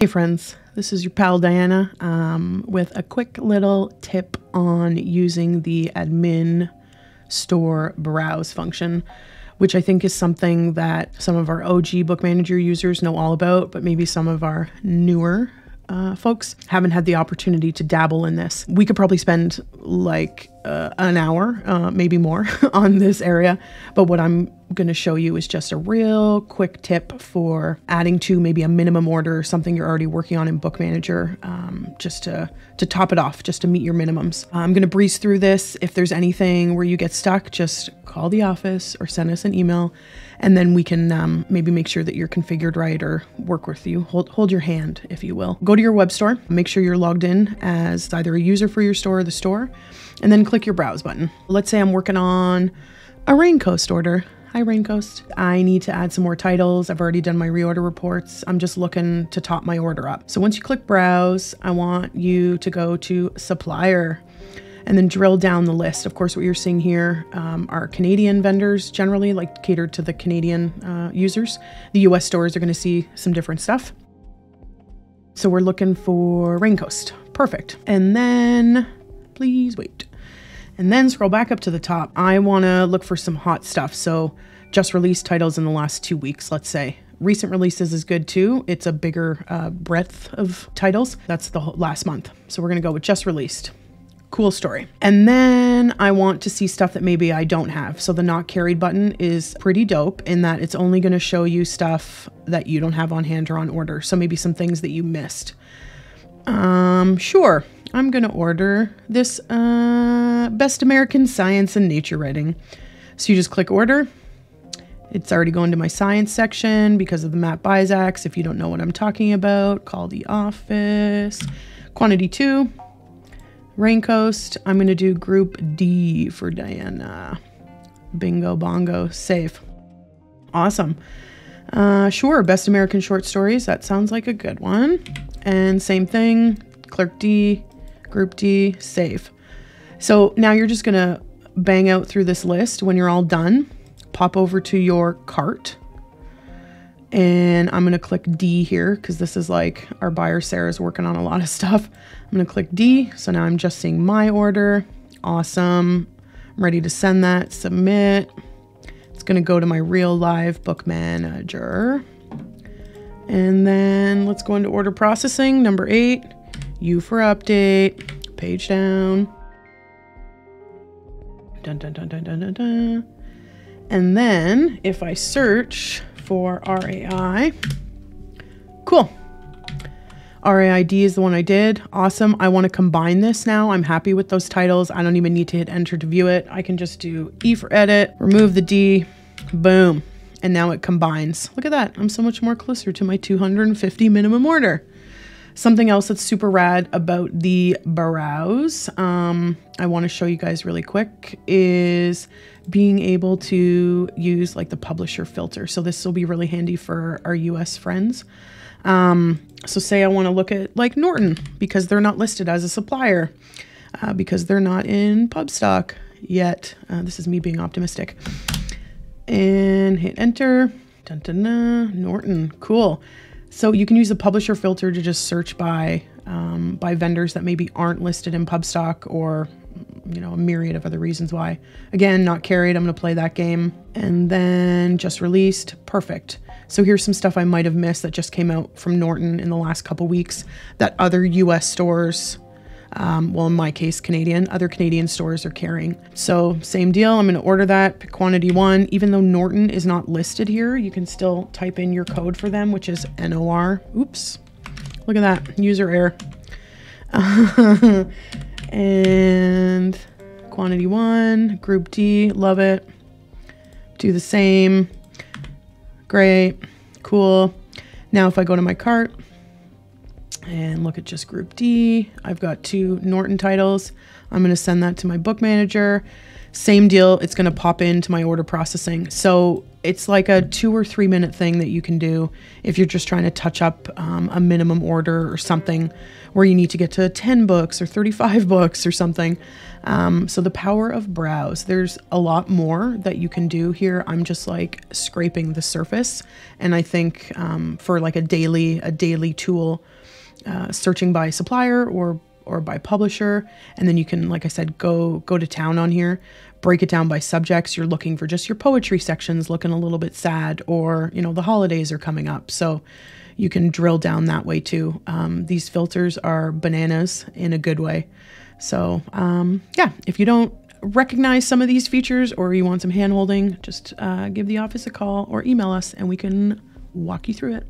Hey friends, this is your pal Diana um, with a quick little tip on using the admin store browse function, which I think is something that some of our OG Bookmanager users know all about, but maybe some of our newer uh, folks haven't had the opportunity to dabble in this. We could probably spend like uh, an hour, uh, maybe more, on this area. But what I'm going to show you is just a real quick tip for adding to maybe a minimum order, something you're already working on in Bookmanager, um, just to to top it off, just to meet your minimums. I'm going to breeze through this. If there's anything where you get stuck, just call the office or send us an email, and then we can um, maybe make sure that you're configured right or work with you, hold hold your hand, if you will. Go to your web store, make sure you're logged in as either a user for your store or the store and then click your browse button. Let's say I'm working on a Raincoast order. Hi, Raincoast. I need to add some more titles. I've already done my reorder reports. I'm just looking to top my order up. So once you click browse, I want you to go to supplier and then drill down the list. Of course, what you're seeing here um, are Canadian vendors generally, like catered to the Canadian uh, users. The US stores are going to see some different stuff. So we're looking for Raincoast. Perfect. And then please wait and then scroll back up to the top. I want to look for some hot stuff. So just released titles in the last two weeks, let's say. Recent releases is good too. It's a bigger uh, breadth of titles. That's the last month. So we're going to go with just released. Cool story. And then I want to see stuff that maybe I don't have. So the not carried button is pretty dope in that it's only going to show you stuff that you don't have on hand or on order. So maybe some things that you missed. Um, sure. I'm going to order this uh, Best American Science and Nature Writing. So you just click order. It's already going to my science section because of the Matt BISACs. If you don't know what I'm talking about, call the office. Quantity two, Raincoast. I'm going to do group D for Diana. Bingo bongo, save. Awesome. Uh, sure, Best American Short Stories. That sounds like a good one. And same thing, Clerk D, Group D, save. So now you're just gonna bang out through this list. When you're all done, pop over to your cart. And I'm gonna click D here because this is like our buyer Sarah's working on a lot of stuff. I'm gonna click D. So now I'm just seeing my order. Awesome. I'm ready to send that, submit. It's gonna go to my real live Bookmanager. And then let's go into order processing. Number eight, U for update, page down. Dun, dun, dun, dun, dun, dun, dun. And then if I search for RAI, cool. RAID is the one I did. Awesome. I want to combine this now. I'm happy with those titles. I don't even need to hit enter to view it. I can just do E for edit, remove the D, boom. And now it combines. Look at that. I'm so much more closer to my 250 minimum order. Something else that's super rad about the browse, um, I want to show you guys really quick, is being able to use like the publisher filter. So this will be really handy for our US friends. Um, so say I want to look at like Norton because they're not listed as a supplier uh, because they're not in Pubstock yet. Uh, this is me being optimistic. And hit enter. Dun, dun, dun. Norton, cool. So you can use the publisher filter to just search by um, by vendors that maybe aren't listed in Pubstock or you know a myriad of other reasons why. Again, not carried. I'm going to play that game and then just released. Perfect. So here's some stuff I might have missed that just came out from Norton in the last couple weeks that other U.S. stores um, well, in my case, Canadian, other Canadian stores are carrying. So same deal, I'm gonna order that, pick quantity one. Even though Norton is not listed here, you can still type in your code for them, which is NOR. Oops, look at that, user error. and quantity one, group D, love it. Do the same, great, cool. Now if I go to my cart, and look at just group D. I've got two Norton titles. I'm going to send that to my Bookmanager. same deal. It's going to pop into my order processing. So it's like a two or three minute thing that you can do if you're just trying to touch up um, a minimum order or something where you need to get to 10 books or 35 books or something. Um, so the power of browse, there's a lot more that you can do here. I'm just like scraping the surface. And I think um, for like a daily, a daily tool, uh, searching by supplier or or by publisher. And then you can like i said go go to town on here break it down by subjects. You're looking for just your poetry sections looking a little bit sad or you know the holidays are coming up. So you can drill down that way too. Um, these filters are bananas in a good way. So um, yeah if you don't recognize some of these features or you want some hand holding just uh, give the office a call or email us and we can walk you through it